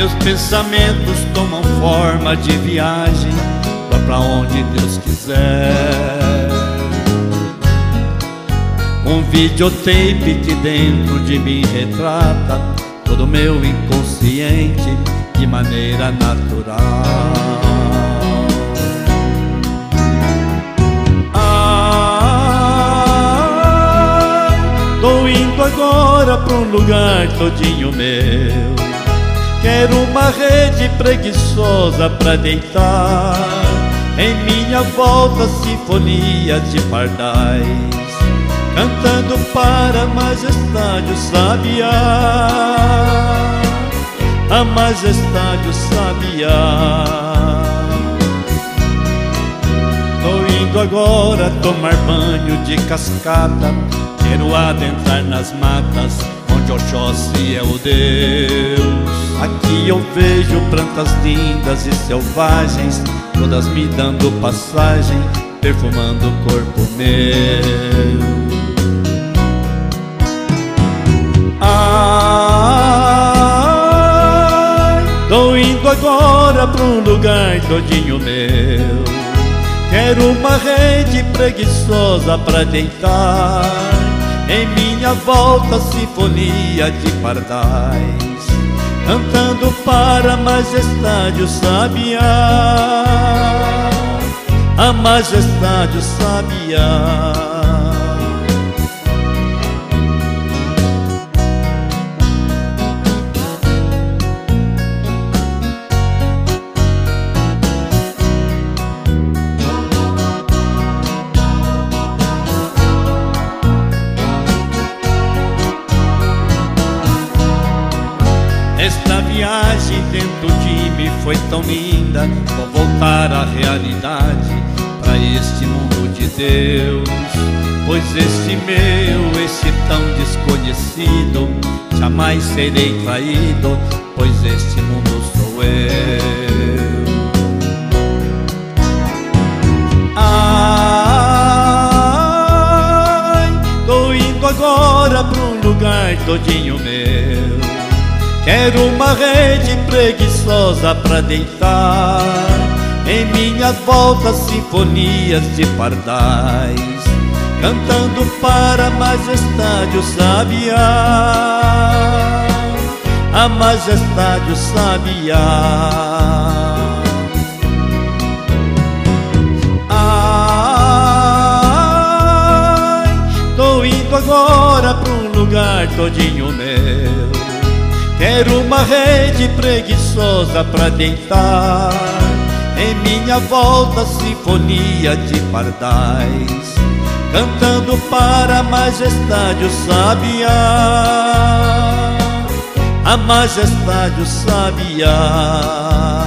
Meus pensamentos tomam forma de viagem Vá pra onde Deus quiser. Um videotape que dentro de mim retrata Todo meu inconsciente de maneira natural. Tô indo agora pra um lugar todinho meu Quero uma rede preguiçosa pra deitar. Em minha volta sinfonia de pardais Cantando para a majestade o sabiá. A majestade o sabiá. Tô indo agora tomar banho de cascata Quero adentrar nas matas onde Oxóssi é o Deus Aqui eu vejo plantas lindas e selvagens Todas me dando passagem, perfumando o corpo meu. Ai, tô indo agora pra um lugar todinho meu. Quero uma rede preguiçosa pra deitar Em minha volta sinfonia de pardais Cantando para a majestade o sabiá. A majestade o sabiá viagem dentro de mim foi tão linda Vou voltar à realidade Para este mundo de Deus. Pois este meu, este tão desconhecido Jamais serei traído Pois este mundo sou eu. Ai, tô indo agora para um lugar todinho meu Quero uma rede preguiçosa pra deitar Em minhas voltas sinfonias de pardais Cantando para a majestade o sabiá. A majestade o sabiá. Ai, tô indo agora pra um lugar todinho meu Quero uma rede preguiçosa pra deitar Em minha volta sinfonia de pardais Cantando para a majestade o sabiá. A majestade o sabiá